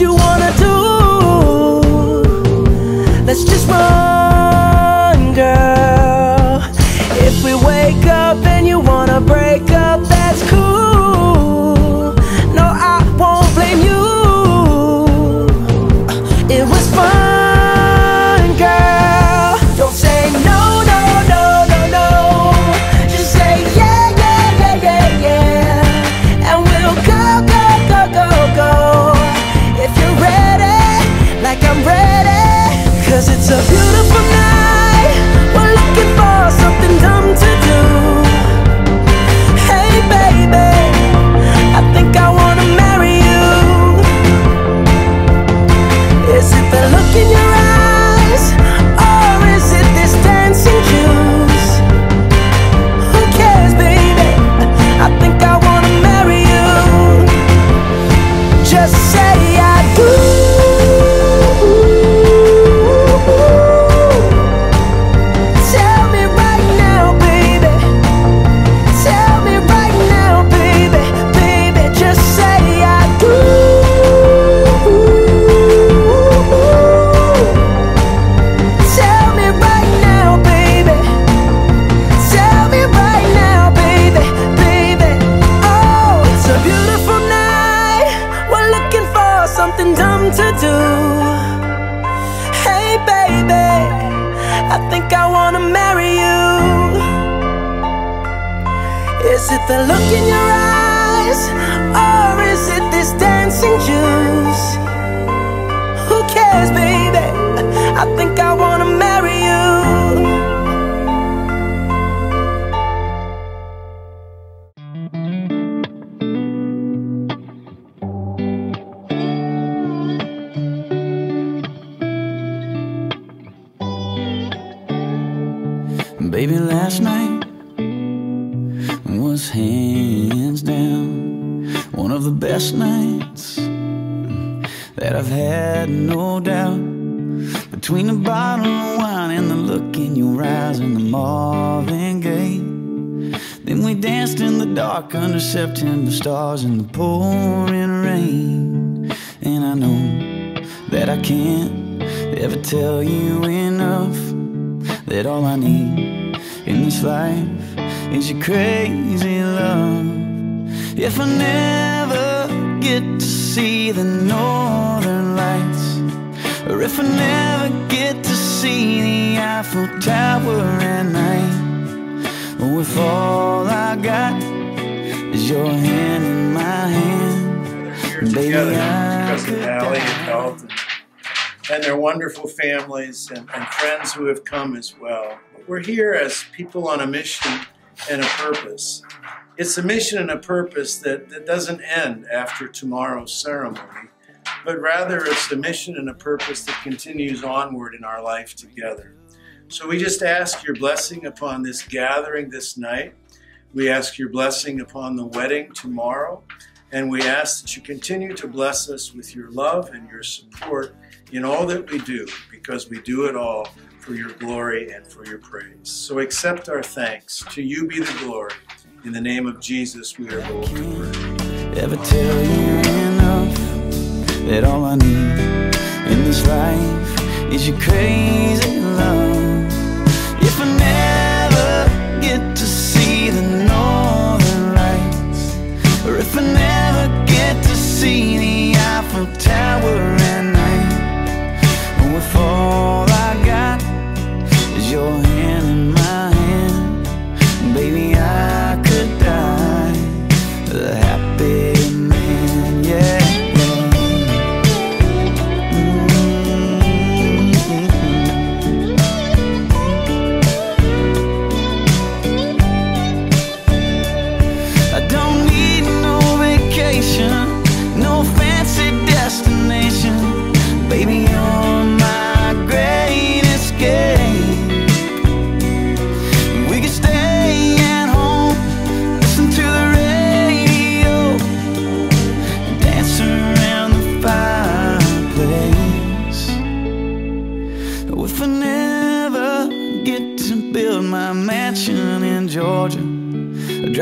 you want Is it the look in your eyes? Or is it this dancing juice? Who cares, baby? I think I wanna marry you Baby, last night was hands down one of the best nights that I've had, no doubt. Between the bottle of wine and the look in your eyes and the Marvin Gaye. Then we danced in the dark under September stars and the pouring rain. And I know that I can't ever tell you enough that all I need in this life is your crazy love. If I never get to see the northern lights, or if I never get to see the Eiffel Tower at night, or if all I got is your hand in my hand, baby, I could. And, and their wonderful families and, and friends who have come as well. But we're here as people on a mission and a purpose. It's a mission and a purpose that, that doesn't end after tomorrow's ceremony, but rather it's a mission and a purpose that continues onward in our life together. So we just ask your blessing upon this gathering this night. We ask your blessing upon the wedding tomorrow. And we ask that you continue to bless us with your love and your support in all that we do, because we do it all for your glory and for your praise. So accept our thanks. To you be the glory. In the name of Jesus, we are bold to pray. Ever tell you enough that all I need in this life is your crazy love? If I never get to see the northern lights, or if I never get to see the Eiffel Tower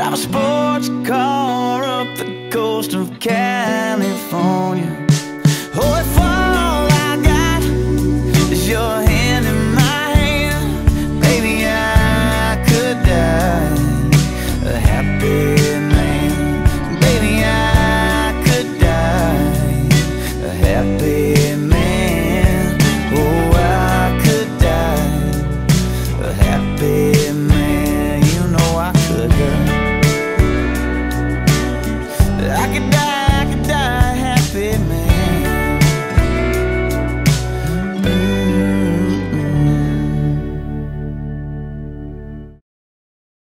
I drive a sports car up the coast of California.